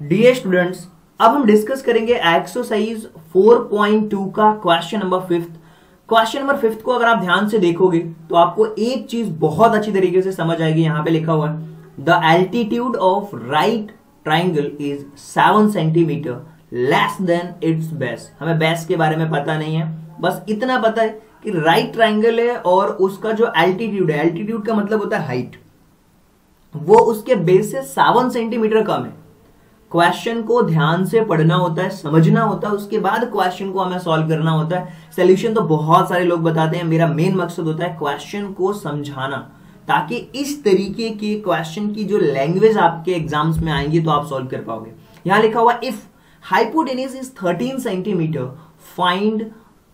Dear students अब हम discuss करेंगे एक्सरसाइज 4.2 का question number fifth question number fifth को अगर आप ध्यान से देखोगे तो आपको एक चीज़ बहुत अच्छी तरीके से समझ आएगी, यहाँ पे लिखा हुआ है। The altitude of right triangle is seven centimetre less than its base हमें बेस के बारे में पता नहीं है। बस इतना पता है कि राइट ट्राइंगल है और उसका जो एल्टीट्यूड है एल्टीट्यूड का मतलब होता है हाइट वो उसके बेस से सेवन सेंटीमीटर कम है। क्वेश्चन को ध्यान से पढ़ना होता है, समझना होता है, उसके बाद क्वेश्चन को हमें सॉल्व करना होता है। सोल्यूशन तो बहुत सारे लोग बताते हैं, मेरा मेन मकसद होता है क्वेश्चन को समझाना। ताकि इस तरीके के क्वेश्चन की जो लैंग्वेज आपके एग्ज़ाम्स में आएँगी तो आप सॉल्व कर पाओगे। यहाँ लिखा हुआ if hypotenuse is 13 centimetre find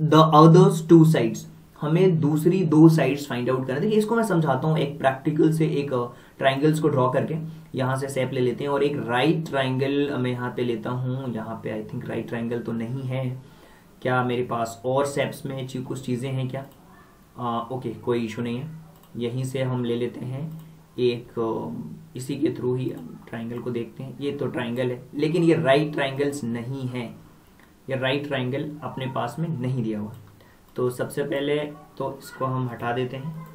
the others two sides हमें दूसरी दो साइड्स फाइंड आउट करना देखिए इसको मैं समझाता हूँ एक प्रैक्टिकल से एक ट्राइंगल्स को ड्रॉ करके। यहाँ से सेप ले लेते हैं और एक राइट ट्राइंगल मैं यहाँ पे लेता हूँ। यहाँ पे आई थिंक राइट ट्राइंगल तो नहीं है। क्या मेरे पास और सेप्स में कुछ चीज़ें हैं क्या? आ, ओके कोई इशू नहीं है। यहीं से हम ले लेते हैं। एक इसी के थ्रू ही ट्राइंगल को देखते हैं। ये तो ट्राइंगल है लेकिन ये राइट ट्राइंगल्स नहीं है। ये राइट ट्राइंगल अपने पास में नहीं दिया हुआ। तो सबसे पहले तो इसको हम हटा देते हैं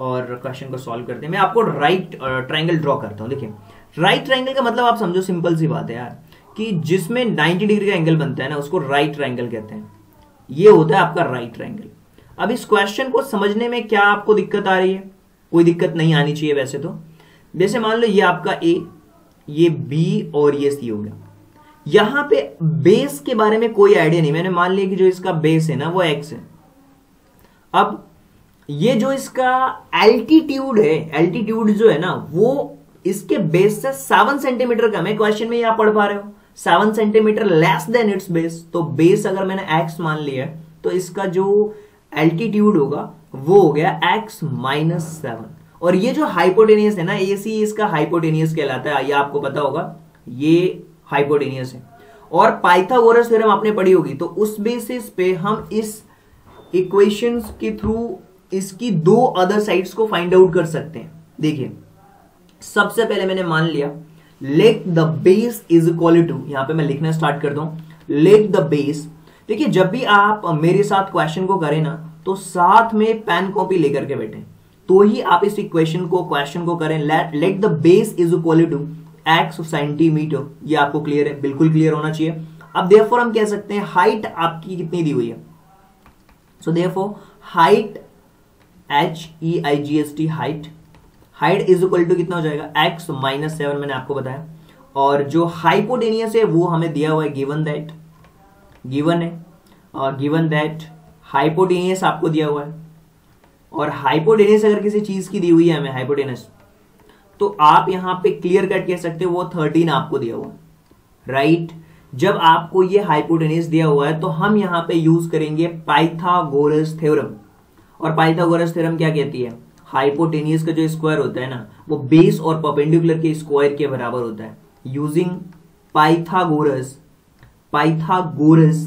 और क्वेश्चन को सॉल्व करते हैं। मैं आपको राइट ट्राइंगल ड्रॉ करता हूँ, देखिए। राइट ट्राइंगल का मतलब आप समझो सिंपल सी बात है यार, कि जिसमें 90 डिग्री का एंगल बनता है ना, उसको राइट ट्राइंगल कहते हैं। ये होता है आपका राइट ट्राइंगल अब इस क्वेश्चन को समझने में क्या आपको दिक्कत आ रही है? कोई दिक्कत नहीं आनी चाहिए वैसे तो। जैसे मान लो ये आपका ए ये बी और ये सी हो गया। यहाँ पे बेस के बारे में कोई आइडिया नहीं। मैंने मान लिया कि जो इसका बेस है ना, वो एक्स है। अब ये जो इसका एल्टीट्यूड है एल्टीट्यूड जो है ना, वो इसके बेस से सेवन सेंटीमीटर कम है क्वेश्चन में आप पढ़ पा रहे हो। Seven centimetre less than its base तो बेस अगर मैंने एक्स मान लिया तो इसका जो एल्टीट्यूड होगा, वो हो गया एक्स माइनस सेवन और ये जो हाइपोटेनियस है ना ए सी इसका हाइपोटेनियस कहलाता है, ये आपको पता होगा, ये हाइपोटेनियस है। और पाइथागोरस थ्योरम आपने पढ़ी होगी तो उस बेसिस पे हम इस इक्वेशंस के थ्रू इसकी दो अदर साइड्स को फाइंड आउट कर सकते हैं। देखिए, सबसे पहले मैंने मान लिया let the base is equal to यहाँ पे मैं लिखना स्टार्ट करता हूँ लेट द बेस देखिए, जब भी आप मेरे साथ क्वेश्चन को करें ना तो साथ में पेन कॉपी लेकर के बैठे। तो ही आप इस इक्वेशन को क्वेश्चन को करें let the base is equal to x centimetre ये आपको क्लियर है, बिल्कुल क्लियर होना चाहिए। अब देयरफॉर हम कह सकते हैं हाइट आपकी कितनी दी हुई है? So therefore height H E I G S T height height is equal to कितना हो जाएगा? एक्स माइनस सेवन मैंने आपको बताया। और जो हाइपोटेनियस है, वो हमें दिया हुआ है गिवन दैट गिवन है। और गिवन दैट हाइपोटेनियस आपको दिया हुआ है। और हाइपोटेनियस अगर किसी चीज़ की दी हुई है हमें हाइपोटेनियस तो आप यहाँ पे क्लियर कट कह सकते हो, वो थर्टीन आपको दिया हुआ राइट right? जब आपको ये हाइपोटेनिस दिया हुआ है तो हम यहाँ पे यूज़ करेंगे पाइथागोरस थ्योरम और पाइथागोरस थ्योरम क्या कहती है? हाइपोटेनियस का जो स्क्वायर होता है ना, वो बेस और परपेंडिकुलर के स्क्वायर के बराबर होता है. Using Pythagoras Pythagoras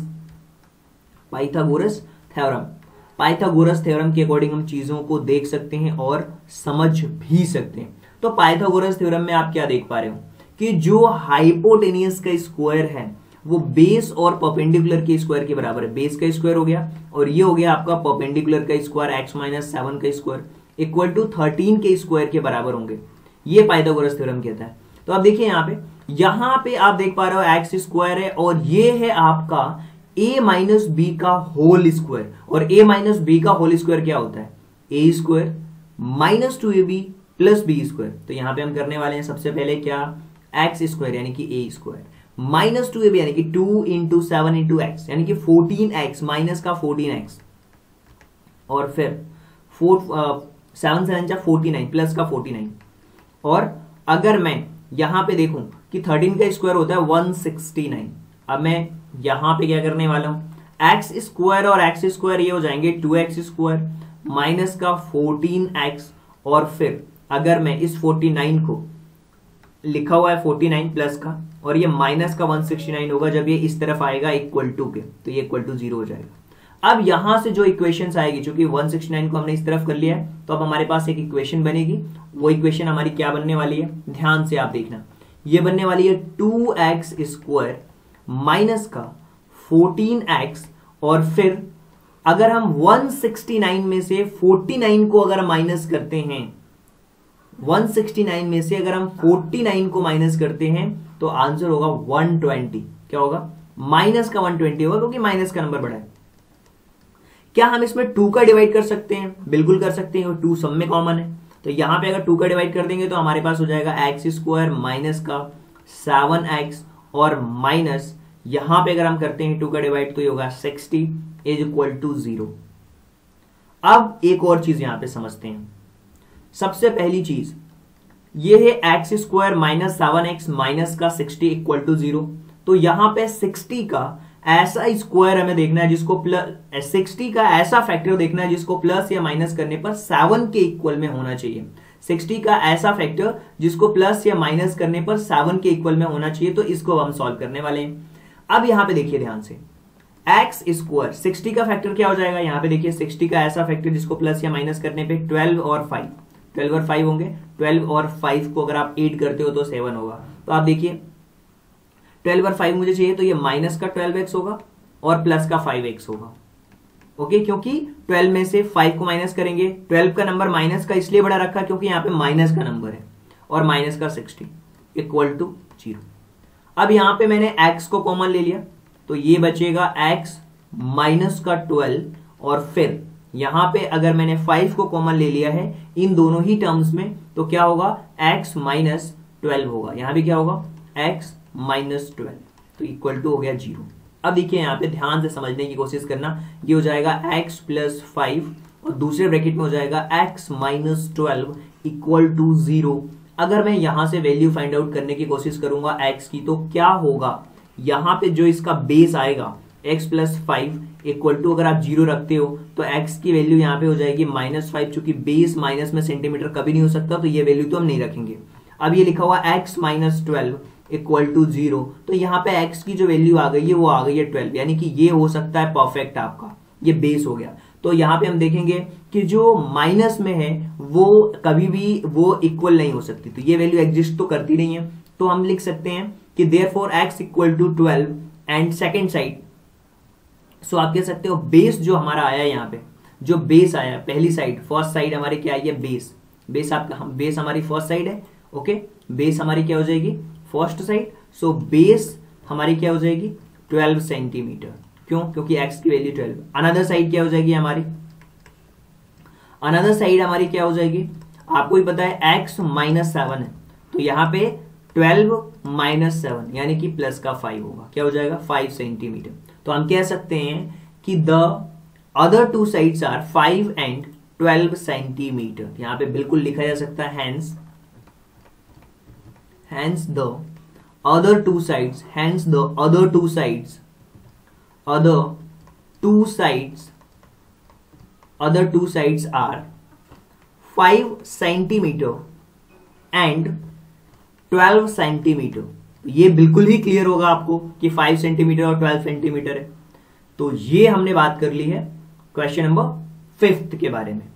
Pythagoras theorem Pythagoras theorem के अकॉर्डिंग हम चीज़ों को देख सकते हैं और समझ भी सकते हैं. तो पाइथागोरस थ्योरम में आप क्या देख पा रहे हो? कि जो हाइपोटेनियस का स्क्वायर है, वो बेस और परपेंडिकुलर के स्क्वायर के बराबर है। बेस का स्क्वायर हो गया और ये हो गया आपका परपेंडिकुलर का स्क्वायर एक्स माइनस सेवन का स्क्वायर इक्वल टू थर्टीन के स्क्वायर के बराबर होंगे। ये पाइथागोरस थ्योरम कहता है। तो आप देखिए यहाँ पे यहाँ पे आप देख पा रहे हो एक्स स्क्वायर है और ये है आपका ए माइनस बी का होल स्क्वायर और ए माइनस बी का होल स्क्वायर क्या होता है? A square minus two A B plus B square तो यहाँ पे हम करने वाले हैं सबसे पहले क्या? एक्स स्क्वायर यानी कि A square minus two A B यानी कि two into seven into x यानी कि फोर्टीन एक्स माइनस का फोर्टीन एक्स और फिर फोर सेवन सेवन जा फोर्टी नाइन प्लस का फोर्टी नाइन और अगर मैं यहाँ पे देखूँ कि थर्टीन का स्क्वायर होता है वन सिक्सटी नाइन अब मैं यहाँ पे क्या करने वाला हूँ? एक्स स्क्वायर और एक्स स्क्वायर ये हो जाएँगे टू एक्स स्क्वायर माइनस का फोर्टीन एक्स और फिर अगर मैं इस फोर्टी नाइन को लिखा हुआ है फोर्टी नाइन प्लस का, और ये माइनस का वन सिक्सटी नाइन होगा जब ये इस तरफ़ आएगा इक्वल टू के तो ये इक्वल टू ज़ीरो हो जाएगा। अब यहाँ से जो इक्वेशन आएगी, चूँकि 169 को हमने इस तरफ़ कर लिया है तो अब हमारे पास एक इक्वेशन बनेगी। वो इक्वेशन हमारी क्या बनने वाली है? ध्यान से आप देखना। ये बनने वाली है टू एक्स स्क्वायर माइनस का फोर्टीन एक्स, और फिर अगर हम 169 में से 49 को अगर माइनस करते हैं 169 में से अगर हम 49 को माइनस करते हैं तो आंसर होगा 120 क्या होगा? माइनस का 120 होगा, क्योंकि माइनस का नंबर बड़ा है। क्या हम इसमें टू का डिवाइड कर सकते हैं? बिल्कुल कर सकते हैं टू सब में कॉमन है। तो यहाँ पे अगर टू का डिवाइड कर देंगे तो हमारे पास हो जाएगा एक्स स्क्वायर माइनस का सेवन एक्स और माइनस यहाँ पे अगर हम करते हैं टू का डिवाइड तो ये होगा sixty is equal to zero अब एक और चीज़ यहाँ पे समझते हैं। सबसे पहली चीज़, ये है x square minus seven x minus का सिक्सटी इक्वल टू ज़ीरो तो यहाँ पे सिक्सटी का ऐसा स्क्वायर हमें देखना है जिसको प्लस सिक्सटी का ऐसा फैक्टर देखना है जिसको प्लस या माइनस करने पर सेवन के इक्वल में होना चाहिए. सिक्सटी का ऐसा फैक्टर जिसको प्लस या माइनस करने पर सेवन के इक्वल में होना चाहिए तो इसको हम सॉल्व करने वाले हैं. अब यहाँ पे देखिए ध्यान से. एक्स स्क्वायर सिक्सटी का फैक्टर क्या हो जाएगा? यहाँ पे देखिए सिक्सटी का ऐसा फैक्टर जिसको प्लस या माइनस करने पे ट्वेल्व और फाइव ट्वेल्व और फाइव होंगे। ट्वेल्व और फाइव को अगर आप एड करते हो तो सेवन होगा। तो आप देखिए ट्वेल्व और फाइव मुझे चाहिए तो ये माइनस का ट्वेल्व एक्स होगा और प्लस का फाइव एक्स होगा। ओके okay, क्योंकि 12 में से 5 को माइनस करेंगे। 12 का नंबर माइनस का इसलिए बड़ा रखा क्योंकि यहाँ पे माइनस का नंबर है और माइनस का 60 इक्वल टू ज़ीरो अब यहाँ पे मैंने x को कॉमन ले लिया। तो ये बचेगा x माइनस का 12 और फिर यहाँ पे अगर मैंने 5 को कॉमन ले लिया है, इन दोनों ही टर्म्स में तो क्या होगा? X माइनस ट्वेल्व होगा। यहाँ भी क्या होगा? X माइनस ट्वेल्व तो इक्वल टू हो गया ज़ीरो अब देखिए यहाँ पे ध्यान से समझने की कोशिश करना, ये हो जाएगा x प्लस फाइव और दूसरे ब्रैकेट में हो जाएगा x minus twelve equal to zero अगर मैं यहाँ से वैल्यू फाइंड आउट करने की कोशिश करूँगा x की तो क्या होगा? यहाँ पे जो इसका बेस आएगा x plus five equal to अगर आप ज़ीरो रखते हो तो x की वैल्यू यहाँ पे हो जाएगी माइनस फाइव चूँकि बेस माइनस में सेंटीमीटर कभी नहीं हो सकता तो ये वैल्यू तो हम नहीं रखेंगे। अब ये लिखा हुआ x minus twelve equal to zero तो यहाँ पे x की जो वैल्यू आ गई है, वो आ गई है ट्वेल्व यानी कि ये हो सकता है परफेक्ट आपका, ये बेस हो गया। तो यहाँ पे हम देखेंगे कि जो माइनस में है, वो कभी भी, वो इक्वल नहीं हो सकती तो ये वैल्यू एग्जिस्ट तो करती नहीं है। तो हम लिख सकते हैं कि therefore x equal to twelve and second side so आप कह सकते हो बेस जो हमारा आया है यहाँ पे, जो बेस आया पहली साइड फ़र्स्ट साइड हमारी क्या आई है? बेस बेस आपका, हम बेस हमारी फ़र्स्ट साइड है ओके बेस हमारी क्या हो जाएगी? फ़र्स्ट साइड सो बेस हमारी क्या हो जाएगी? 12 सेंटीमीटर क्यों? क्योंकि एक्स की वैल्यू 12 अनदर साइड क्या हो जाएगी हमारी? अनदर साइड हमारी क्या हो जाएगी? आपको ही पता है एक्स माइनस सेवन है। तो यहाँ पे 12 माइनस सेवन यानी कि प्लस का 5 होगा। क्या हो जाएगा? 5 सेंटीमीटर तो हम कह सकते हैं कि the other two sides are five and twelve centimetre यहाँ पे बिल्कुल लिखा जा सकता है hence hence the other two sides hence the other two sides other two sides other two sides are five centimetre and twelve centimetre ये बिल्कुल ही क्लियर होगा आपको कि फाइव सेंटीमीटर और 12 सेंटीमीटर है। तो ये हमने बात कर ली है क्वेश्चन नंबर फिफ्थ के बारे में।